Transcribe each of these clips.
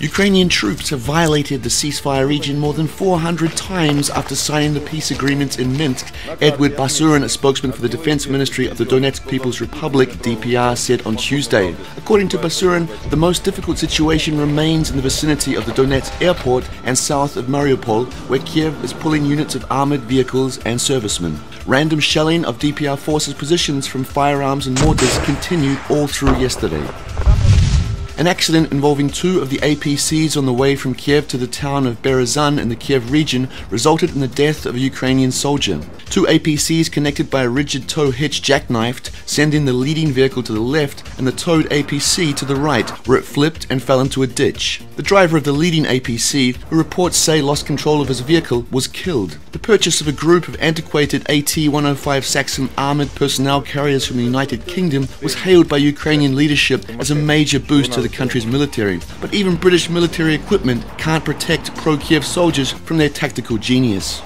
Ukrainian troops have violated the ceasefire region more than 400 times after signing the peace agreements in Minsk, Edward Basurin, a spokesman for the Defense Ministry of the Donetsk People's Republic, DPR, said on Tuesday. According to Basurin, the most difficult situation remains in the vicinity of the Donetsk airport and south of Mariupol, where Kiev is pulling units of armored vehicles and servicemen. Random shelling of DPR forces' positions from firearms and mortars continued all through yesterday. An accident involving two of the APCs on the way from Kiev to the town of Berezan in the Kiev region resulted in the death of a Ukrainian soldier. Two APCs connected by a rigid tow hitch jackknifed, sending the leading vehicle to the left and the towed APC to the right, where it flipped and fell into a ditch. The driver of the leading APC, who reports say lost control of his vehicle, was killed. The purchase of a group of antiquated AT-105 Saxon armored personnel carriers from the United Kingdom was hailed by Ukrainian leadership as a major boost to the country's military. But even British military equipment can't protect pro-Kiev soldiers from their tactical genius.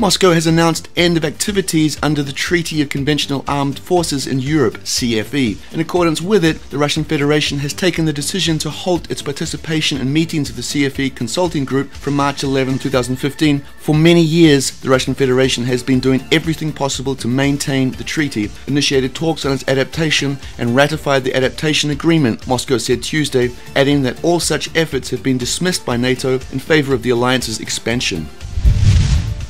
Moscow has announced end of activities under the Treaty of Conventional Armed Forces in Europe, CFE. In accordance with it, the Russian Federation has taken the decision to halt its participation in meetings of the CFE Consulting Group from March 11, 2015. For many years, the Russian Federation has been doing everything possible to maintain the treaty, initiated talks on its adaptation, and ratified the adaptation agreement, Moscow said Tuesday, adding that all such efforts have been dismissed by NATO in favor of the alliance's expansion.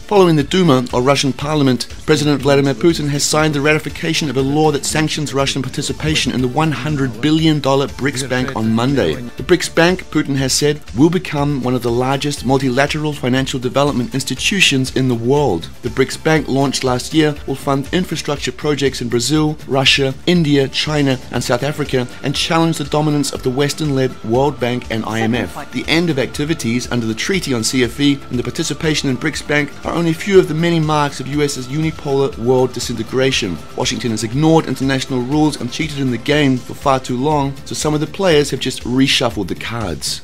Following the Duma, or Russian parliament, President Vladimir Putin has signed the ratification of a law that sanctions Russian participation in the $100 billion BRICS Bank on Monday. The BRICS Bank, Putin has said, will become one of the largest multilateral financial development institutions in the world. The BRICS Bank, launched last year, will fund infrastructure projects in Brazil, Russia, India, China, and South Africa and challenge the dominance of the Western led World Bank and IMF. The end of activities under the Treaty on CFE and the participation in BRICS Bank are only a few of the many marks of US's unipolar world disintegration. Washington has ignored international rules and cheated in the game for far too long, so some of the players have just reshuffled the cards.